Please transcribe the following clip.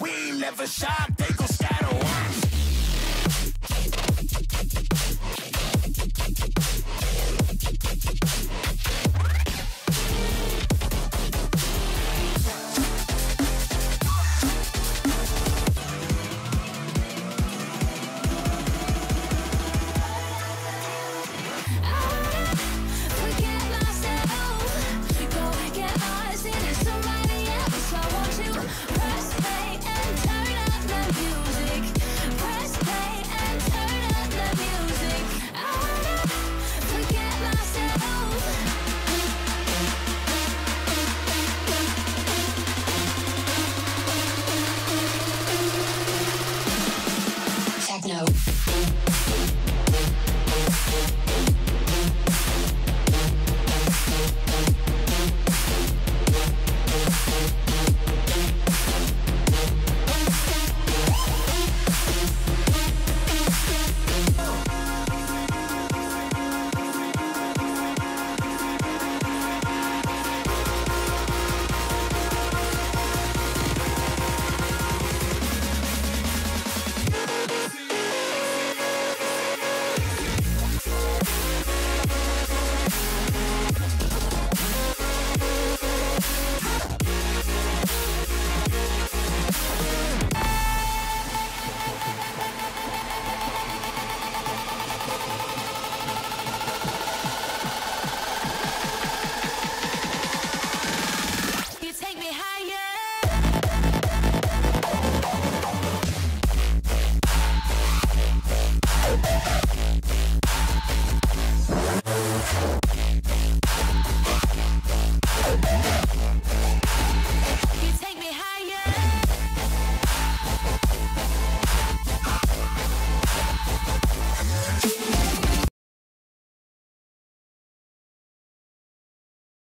we ain't never shocked. They